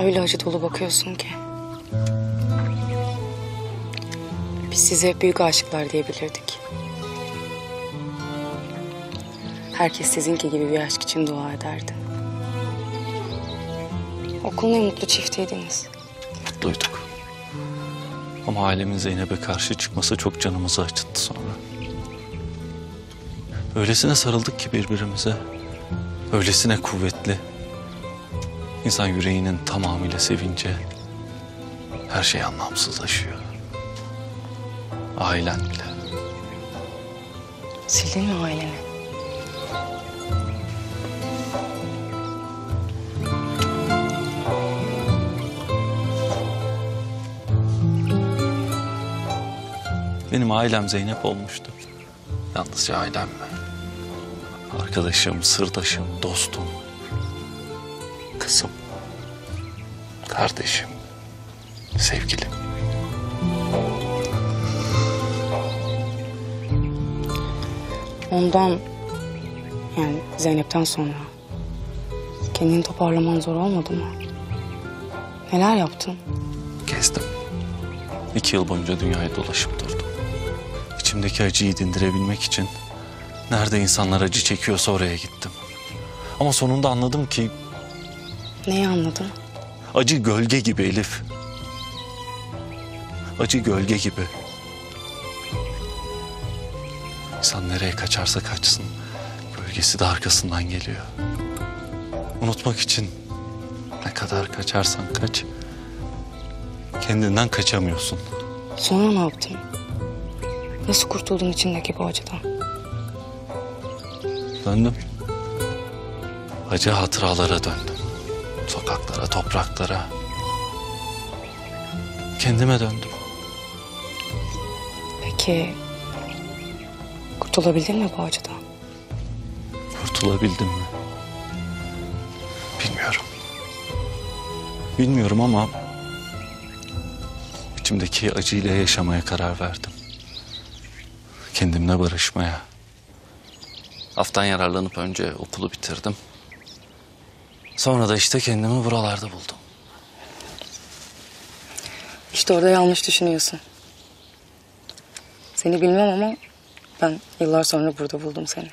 Öyle acı dolu bakıyorsun ki. Biz size büyük aşıklar diyebilirdik. Herkes sizinki gibi bir aşk için dua ederdi. Okulun en mutlu çiftiydiniz. Mutluyduk. Ama ailemin Zeynep'e karşı çıkması çok canımızı acıttı sonra. Öylesine sarıldık ki birbirimize. Öylesine kuvvetli. İnsan yüreğinin tamamıyla sevince her şey anlamsızlaşıyor. Ailen bile. Sildin mi aileni? Benim ailem Zeynep olmuştu. Yalnızca ailem mi? Arkadaşım, sırdaşım, dostum. Kızım. Kardeşim. Sevgilim. Ondan yani Zeynep'ten sonra kendini toparlaman zor olmadı mı? Neler yaptın? Gezdim. İki yıl boyunca dünyayı dolaşıp durdum. İçimdeki acıyı dindirebilmek için nerede insanlar acı çekiyorsa oraya gittim. Ama sonunda anladım ki Neyi anladın? acı gölge gibi Elif. Acı gölge gibi. İnsan nereye kaçarsa kaçsın, gölgesi de arkasından geliyor. Unutmak için ne kadar kaçarsan kaç, kendinden kaçamıyorsun. Sonra ne yaptın? Nasıl kurtuldun içindeki bu acıdan? Döndüm. Acı hatıralara döndüm. Sokaklara, topraklara. Kendime döndüm. Peki kurtulabildin mi bu acıdan? Kurtulabildim mi? Bilmiyorum. Bilmiyorum ama içimdeki acıyla yaşamaya karar verdim. Kendimle barışmaya. Aftan yararlanıp önce okulu bitirdim. Sonra da işte kendimi buralarda buldum. İşte orada yanlış düşünüyorsun. Seni bilmem ama ben yıllar sonra burada buldum seni.